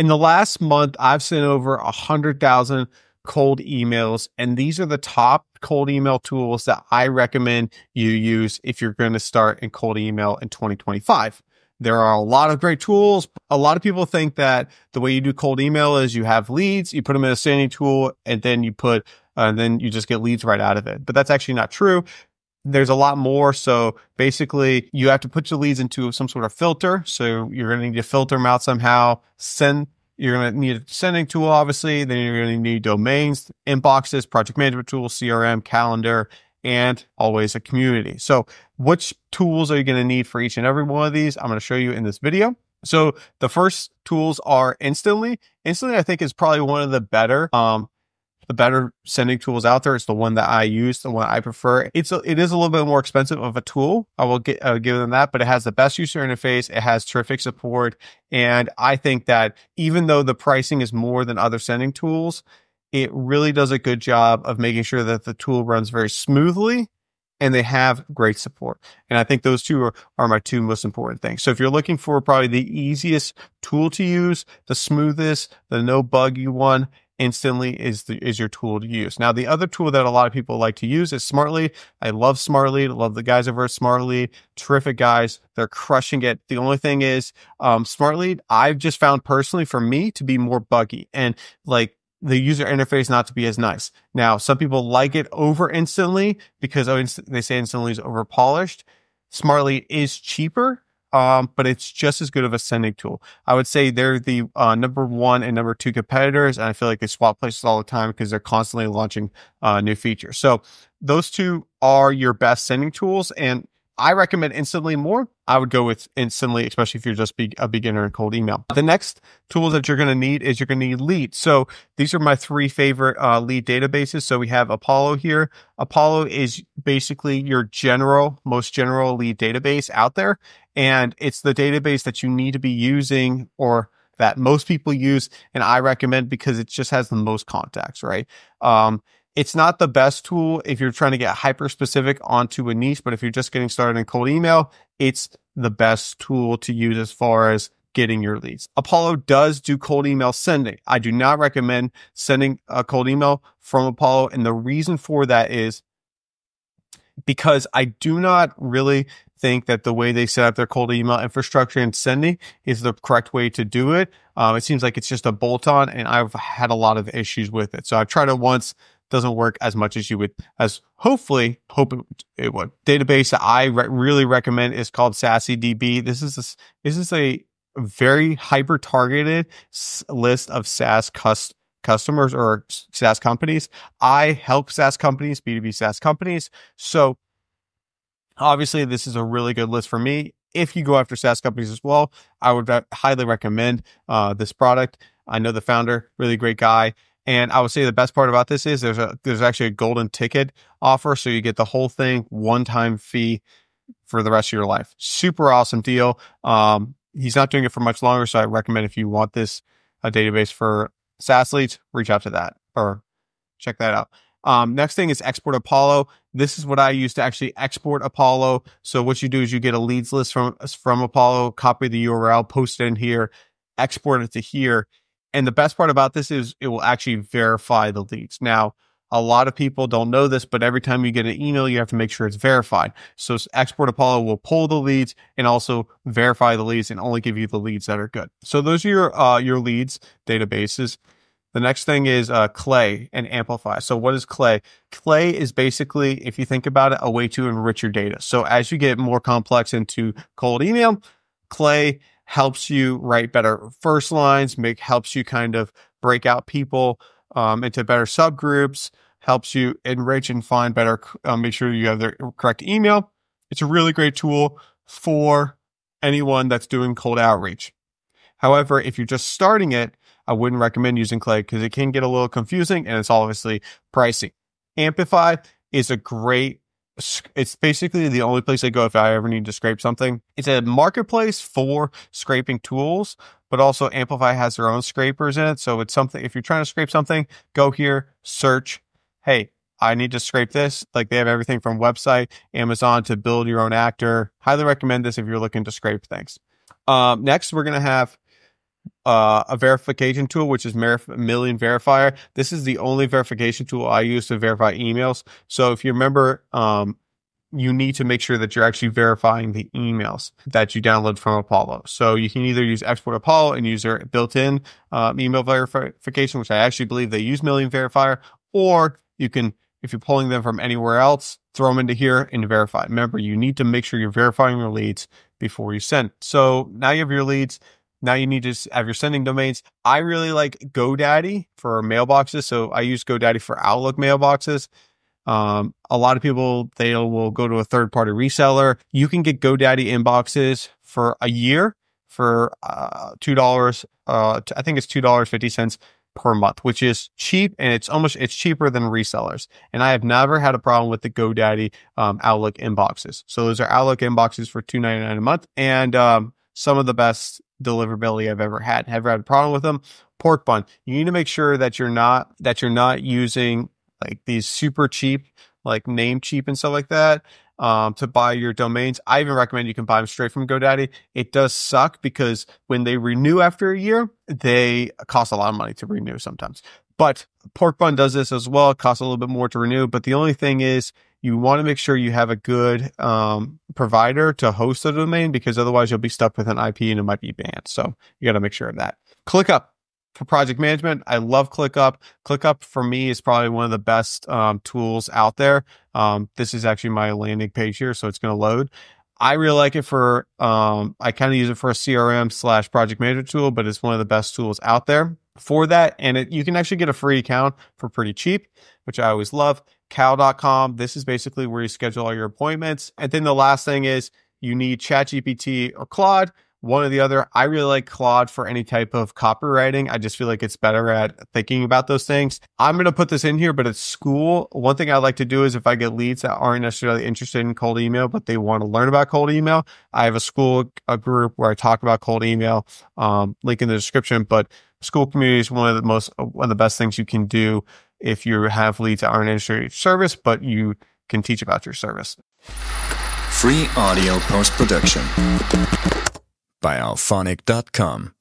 In the last month, I've sent over a hundred thousand cold emails, and these are the top cold email tools that I recommend you use if you're going to start in cold email in 2025. There are a lot of great tools. A lot of people think that the way you do cold email is you have leads, you put them in a sending tool, and then you put, uh, and then you just get leads right out of it. But that's actually not true there's a lot more. So basically you have to put your leads into some sort of filter. So you're going to need to filter them out somehow, send you're going to need a sending tool, obviously. Then you're going to need domains, inboxes, project management tools, CRM, calendar, and always a community. So which tools are you going to need for each and every one of these? I'm going to show you in this video. So the first tools are Instantly. Instantly, I think is probably one of the better. Um, the better sending tools out there. It's the one that I use, the one I prefer. It's a, it is a little bit more expensive of a tool. I will get uh, give them that, but it has the best user interface. It has terrific support, and I think that even though the pricing is more than other sending tools, it really does a good job of making sure that the tool runs very smoothly and they have great support. And I think those two are, are my two most important things. So if you're looking for probably the easiest tool to use, the smoothest, the no buggy one, instantly is the, is your tool to use. Now, the other tool that a lot of people like to use is Smartlead. I love Smartlead. I love the guys over at Smartlead. Terrific guys. They're crushing it. The only thing is, um, Smartlead, I've just found personally for me to be more buggy and like the user interface not to be as nice. Now, some people like it over instantly because oh, they say instantly is over polished. Smartlead is cheaper, um, but it's just as good of a sending tool. I would say they're the uh, number one and number two competitors, and I feel like they swap places all the time because they're constantly launching uh, new features. So those two are your best sending tools, and I recommend Instantly more. I would go with Instantly, especially if you're just be a beginner in cold email. The next tool that you're going to need is you're going to need leads. So these are my three favorite uh, lead databases. So we have Apollo here. Apollo is basically your general, most general lead database out there. And it's the database that you need to be using or that most people use. And I recommend because it just has the most contacts, right? Um, it's not the best tool if you're trying to get hyper specific onto a niche, but if you're just getting started in cold email, it's the best tool to use as far as getting your leads. Apollo does do cold email sending. I do not recommend sending a cold email from Apollo. And the reason for that is because I do not really think that the way they set up their cold email infrastructure and sending is the correct way to do it. Um, it seems like it's just a bolt on and I've had a lot of issues with it. So I've tried it once doesn't work as much as you would, as hopefully hope it, it would. Database that I re- really recommend is called SaaSy This is a, this is a very hyper targeted s- list of SaaS cust- customers or SaaS companies. I help SaaS companies, B2B SaaS companies. So obviously this is a really good list for me. If you go after SaaS companies as well, I would highly recommend uh, this product. I know the founder, really great guy. And I would say the best part about this is there's a there's actually a golden ticket offer, so you get the whole thing one time fee for the rest of your life. Super awesome deal. Um, he's not doing it for much longer, so I recommend if you want this a database for SaaS leads, reach out to that or check that out. Um, next thing is export Apollo. This is what I use to actually export Apollo. So what you do is you get a leads list from from Apollo, copy the URL, post it in here, export it to here, and the best part about this is it will actually verify the leads. Now, a lot of people don't know this, but every time you get an email, you have to make sure it's verified. So Export Apollo will pull the leads and also verify the leads and only give you the leads that are good. So those are your, uh, your leads databases. The next thing is uh, Clay and Amplify. So what is Clay? Clay is basically, if you think about it, a way to enrich your data. So as you get more complex into cold email, Clay helps you write better first lines, make helps you kind of break out people um, into better subgroups, helps you enrich and find better, uh, make sure you have the correct email. It's a really great tool for anyone that's doing cold outreach. However, if you're just starting it, I wouldn't recommend using Clay because it can get a little confusing and it's obviously pricey. Amplify is a great it's basically the only place I go if I ever need to scrape something. It's a marketplace for scraping tools, but also Amplify has their own scrapers in it. So it's something, if you're trying to scrape something, go here, search, hey, I need to scrape this. Like they have everything from website, Amazon to build your own actor. Highly recommend this if you're looking to scrape things. Um, next, we're going to have uh, a verification tool, which is Mer- Million Verifier. This is the only verification tool I use to verify emails. So if you remember, um, you need to make sure that you're actually verifying the emails that you download from Apollo. So you can either use Export Apollo and use their built-in um, email verification, which I actually believe they use Million Verifier, or you can, if you're pulling them from anywhere else, throw them into here and verify. Remember, you need to make sure you're verifying your leads before you send. So now you have your leads. Now you need to have your sending domains. I really like GoDaddy for mailboxes. So I use GoDaddy for Outlook mailboxes. Um, a lot of people, they will go to a third party reseller. You can get GoDaddy inboxes for a year for uh, $2. Uh, I think it's $2.50 per month, which is cheap and it's almost, it's cheaper than resellers. And I have never had a problem with the GoDaddy um, Outlook inboxes. So those are Outlook inboxes for $2.99 a month and um, some of the best deliverability I've ever had. Have had a problem with them. Porkbun. You need to make sure that you're not that you're not using like these super cheap, like Namecheap and stuff like that. Um, to buy your domains. I even recommend you can buy them straight from GoDaddy. It does suck because when they renew after a year, they cost a lot of money to renew sometimes. But Porkbun does this as well. It costs a little bit more to renew. But the only thing is you want to make sure you have a good um, provider to host the domain because otherwise you'll be stuck with an IP and it might be banned. So you got to make sure of that. ClickUp for project management. I love ClickUp. ClickUp for me is probably one of the best um, tools out there. Um, this is actually my landing page here, so it's going to load. I really like it for, um, I kind of use it for a CRM slash project manager tool, but it's one of the best tools out there for that. And it, you can actually get a free account for pretty cheap, which I always love. Cal.com. This is basically where you schedule all your appointments. And then the last thing is you need ChatGPT or Claude one or the other. I really like Claude for any type of copywriting. I just feel like it's better at thinking about those things. I'm going to put this in here, but at Skool, one thing I like to do is if I get leads that aren't necessarily interested in cold email, but they want to learn about cold email, I have a Skool, a group where I talk about cold email, um, link in the description, but Skool community is one of the most, one of the best things you can do if you have leads that aren't interested in service, but you can teach about your service. Free audio post production by Auphonic.com.